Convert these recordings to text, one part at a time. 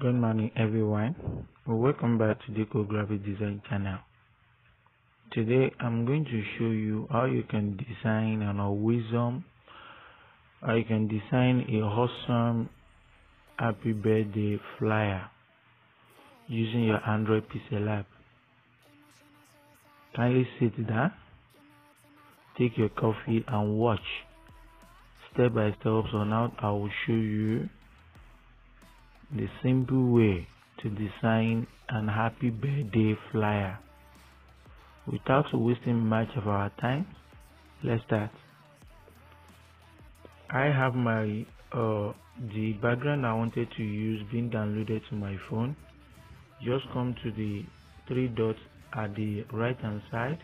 Good morning everyone. Welcome back to Diko Graphic Design channel. Today I'm going to show you how you can design an awesome how you can design a awesome happy birthday flyer using your Android Pixel app. Kindly sit down, take your coffee and watch step by step so now I will show you the simple way to design an happy birthday flyer. Without wasting much of our time, let's start. I have my uh, the background I wanted to use being downloaded to my phone. Just come to the three dots at the right hand side,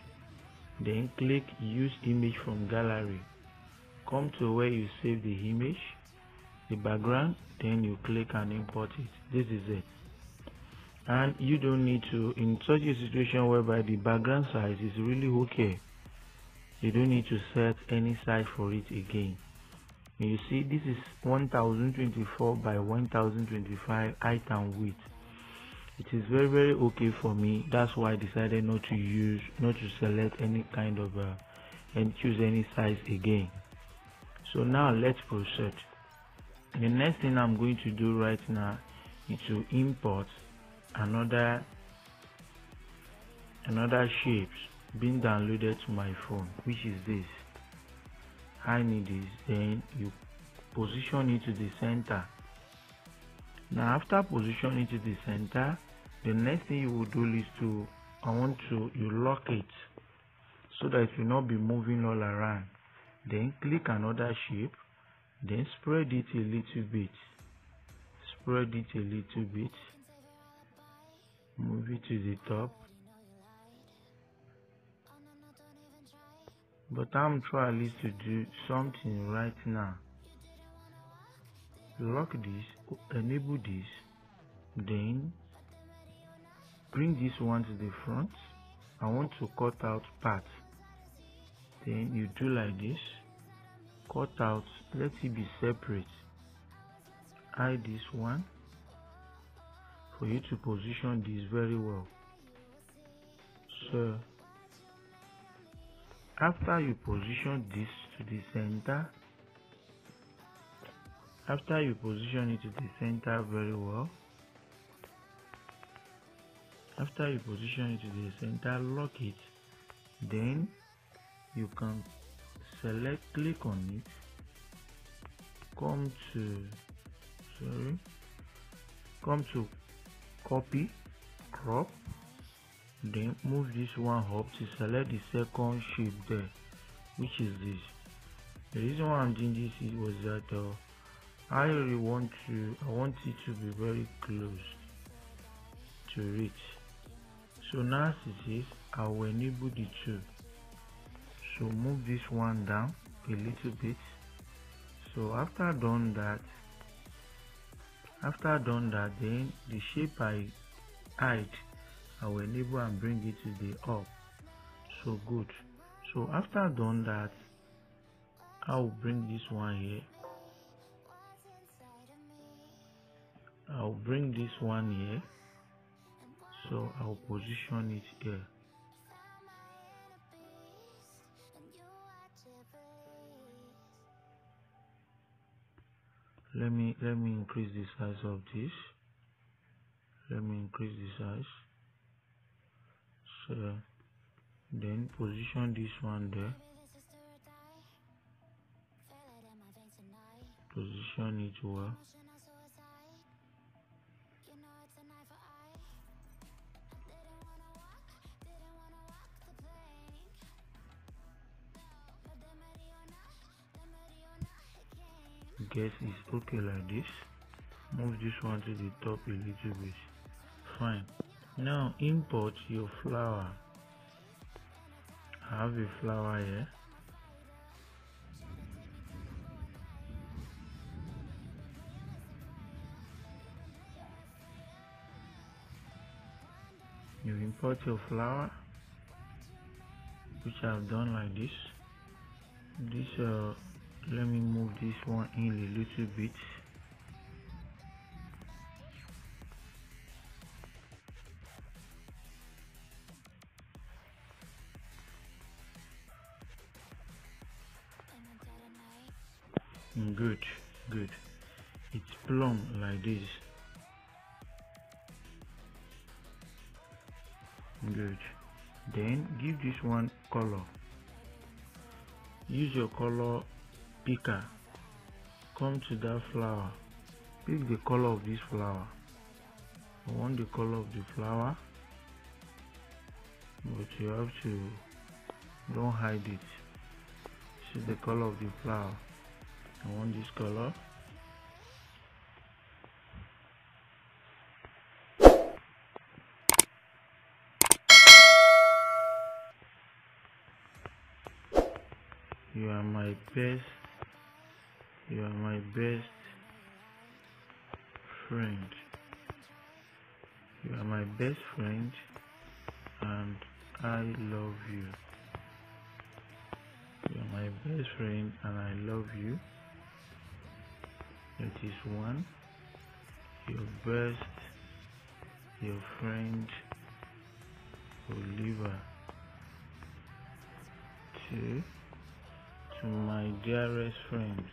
then click use image from gallery. Come to where you save the image the background then you click and import it. This is it. And you don't need to in such a situation whereby the background size is really okay you don't need to set any size for it again. You see this is 1024 by 1025 height and width. It is very very okay for me. That's why i decided not to use not to select any kind of uh, and choose any size again. So now let's proceed the next thing I'm going to do right now is to import another another shapes being downloaded to my phone which is this. I need this then you position it to the center. Now after positioning it to the center the next thing you will do is to I want to you lock it so that it will not be moving all around. Then click another shape then spread it a little bit. Spread it a little bit. Move it to the top. But I'm trying to do something right now. Lock this enable this. Then bring this one to the front. I want to cut out part. Then you do like this cut out. Let it be separate. Hide this one for you to position this very well. So after you position this to the center after you position it to the center very well after you position it to the center lock it. Then you can select click on it. Come to sorry come to copy crop then move this one up to select the second shape there which is this. The reason why i'm doing this is was that uh, i really want to i want it to be very close to it. So now it is i will enable the two so move this one down a little bit. So after done that after done that then the shape i hide i will enable and bring it to the up so good. So after done that i will bring this one here. I'll bring this one here. So i'll position it here let me let me increase the size of this. Let me increase the size. So then position this one there. Position it well guess it's okay like this move this one to the top a little bit. Fine. Now import your flower I have a flower here. You import your flower which I've done like this. This uh let me move this one in a little bit. Good good. It's plumb like this. Good. Then give this one color. Use your color picker come to that flower. Pick the color of this flower. I want the color of the flower. But you have to don't hide it. This is the color of the flower. I want this color. You are my best you are my best friend. You are my best friend and I love you. You are my best friend and I love you. It is one. Your best your friend Oliver. Two. To my dearest friend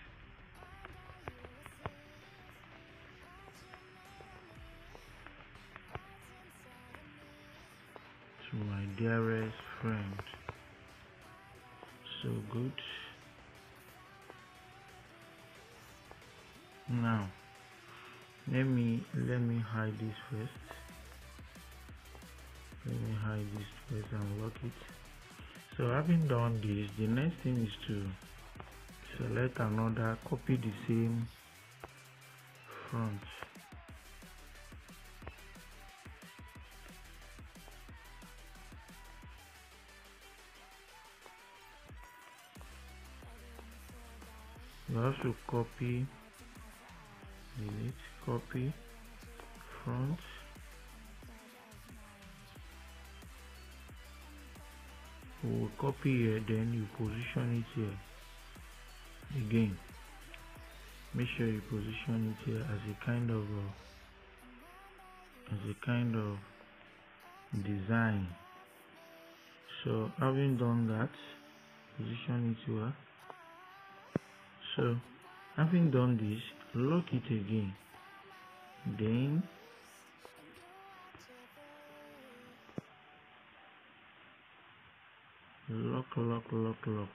dearest friend. So good. Now let me let me hide this first. Let me hide this first and lock it. So having done this the next thing is to select another copy the same front you have to copy delete copy front. We will copy here then you position it here. Again make sure you position it here as a kind of a, as a kind of design. So having done that position it here so having done this lock it again. Then lock lock lock lock.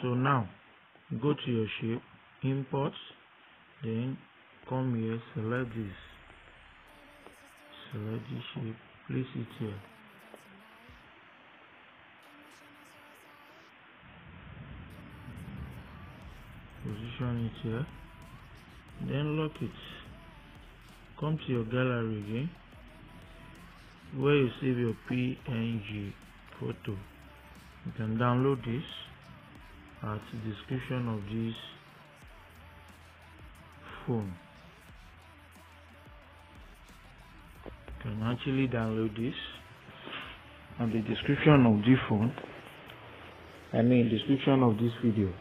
So now go to your shape import then come here select this. Select this shape place it here position it here. Then lock it. Come to your gallery again where you save your png photo. You can download this at the description of this phone. You can actually download this at the description of this phone I mean description of this video.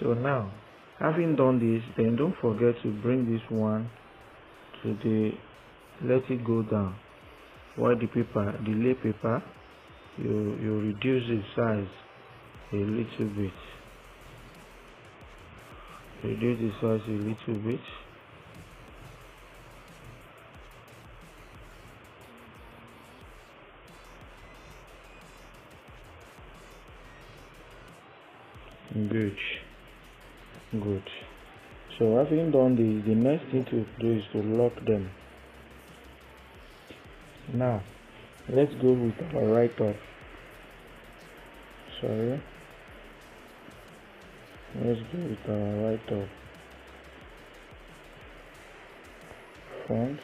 So now having done this then don't forget to bring this one to the let it go down. While the paper the lay paper you you reduce the size a little bit. Reduce the size a little bit. Good good. So having done this the next thing to do is to lock them. Now let's go with our right off sorry. Let's go with our right off front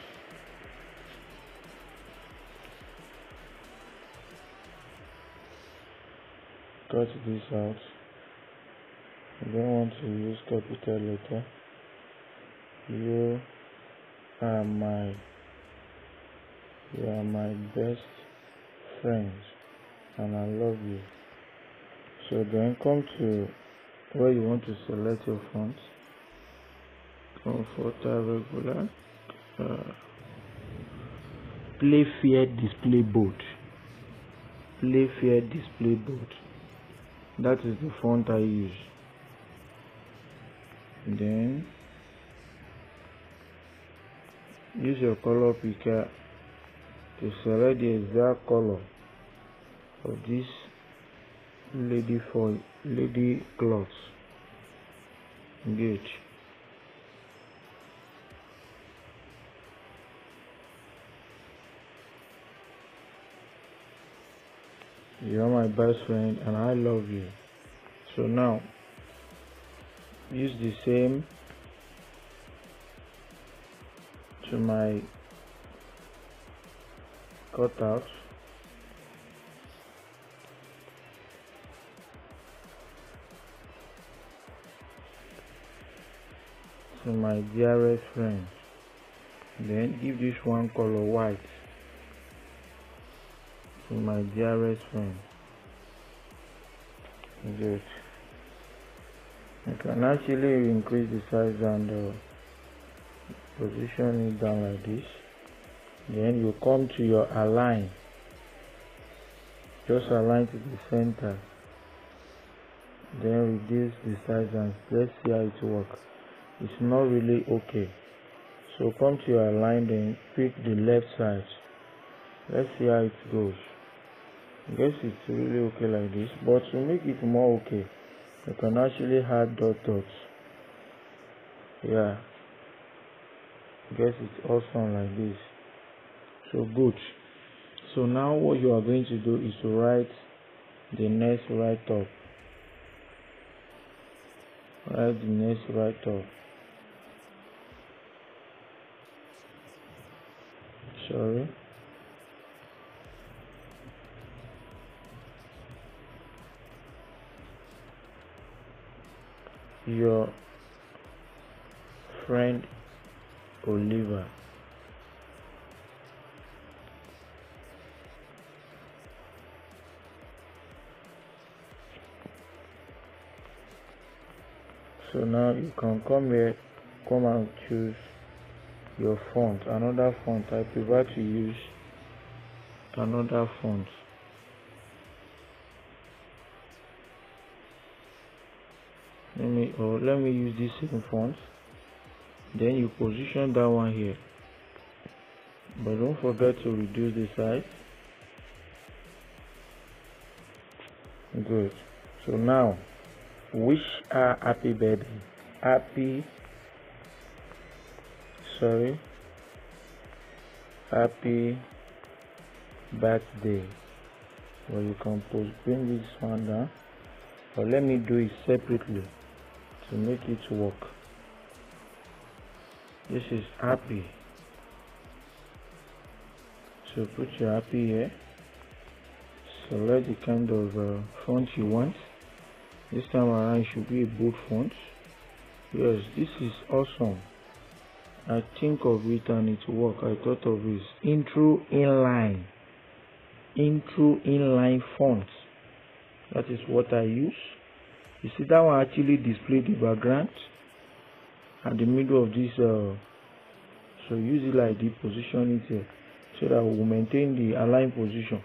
cut this out I don't want to use capital letter. You are my you are my best friends and I love you. So then come to where you want to select your font comforter regular uh, play fair display board. Play fair display board. That is the font I use then use your color picker to select the exact color of this lady for lady clothes good you are my best friend and I love you. So now use the same to my cutout to my dearest friend. Then give this one color white. To my dearest friend. Good you can actually increase the size and uh, position it down like this. Then you come to your align. Just align to the center. Then reduce the size and let's see how it works it's not really okay. So come to your align then pick the left side. Let's see how it goes. I guess it's really okay like this but to make it more okay you can actually add dot dots yeah. I guess it's awesome like this. So good. So now what you are going to do is to write the next right up write the next right up sorry your friend Oliver. So now you can come here come and choose your font. Another font. I prefer to use another font let me or let me use this same font then you position that one here. But don't forget to reduce the size. Good. So now wish her happy birthday. Happy sorry happy birthday. Well you can post bring this one down. But let me do it separately to make it work. This is happy. So put your happy here. Select the kind of uh, font you want. This time around it should be a bold font. Yes this is awesome. I think of it and it work. I thought of this intro inline. Intro inline font. That is what I use you see that one actually display the background at the middle of this uh, so use it like this position it here so that we will maintain the align position.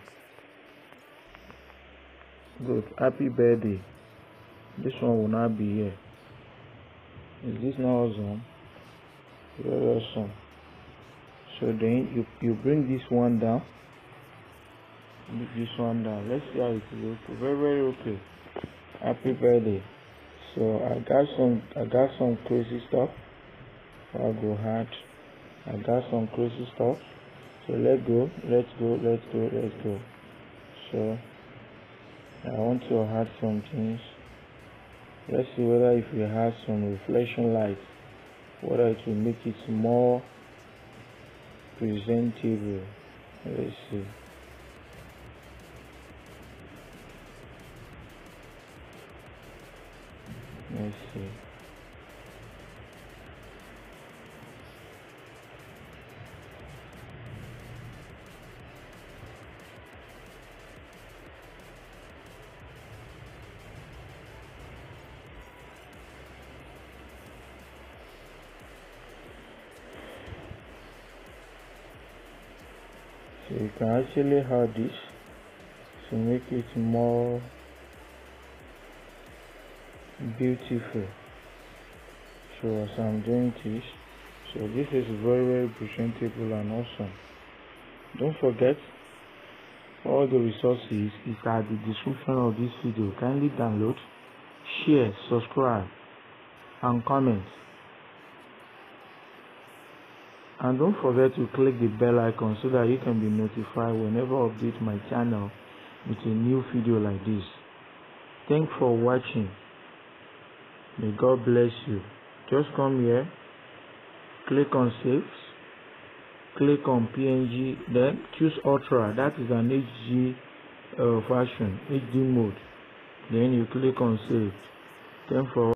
Good. Happy birthday. This one will not be here. Is this not awesome? Very awesome. So then you you bring this one down. This one down. Let's see how it okay very very okay happy birthday. So i got some i got some crazy stuff. I'll go hard. I got some crazy stuff. So let's go let's go let's go let's go. So i want to add some things. Let's see whether if we have some reflection light whether it will make it more presentable. Let's see let's see so you can actually have this to make it more beautiful. So as I'm doing this so this is very very presentable and awesome. Don't forget all the resources is at the description of this video. Kindly download share subscribe and comment. And don't forget to click the bell icon so that you can be notified whenever I update my channel with a new video like this. Thanks for watching may god bless you. Just come here click on saves click on png then choose ultra. That is an hd uh, version hd mode. Then you click on save Then for